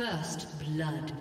First blood.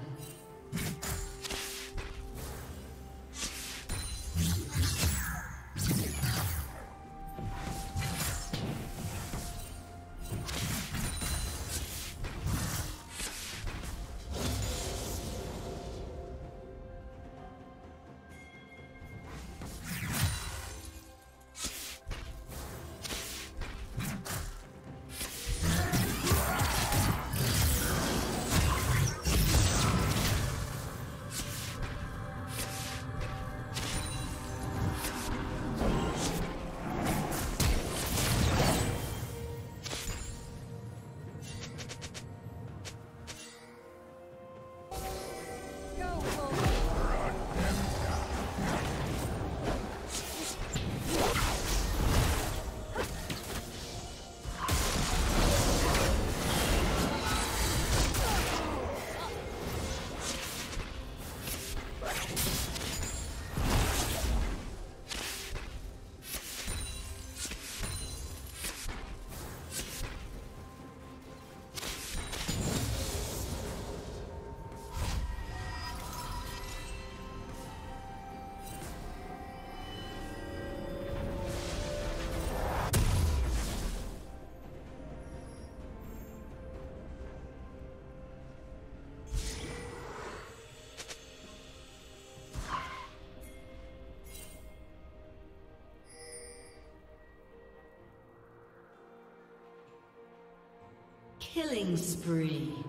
Killing spree.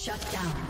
Shut down.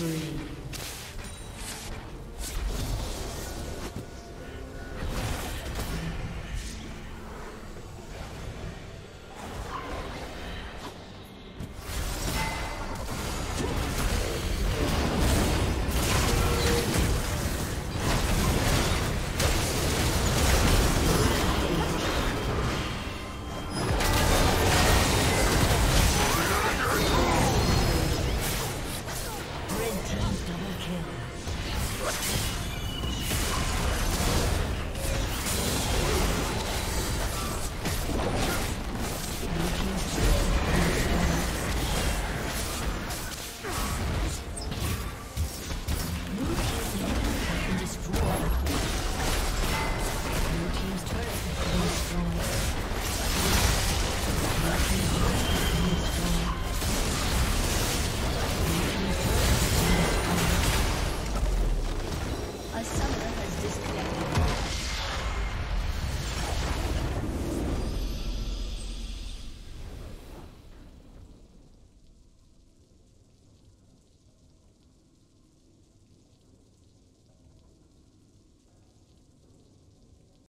spree.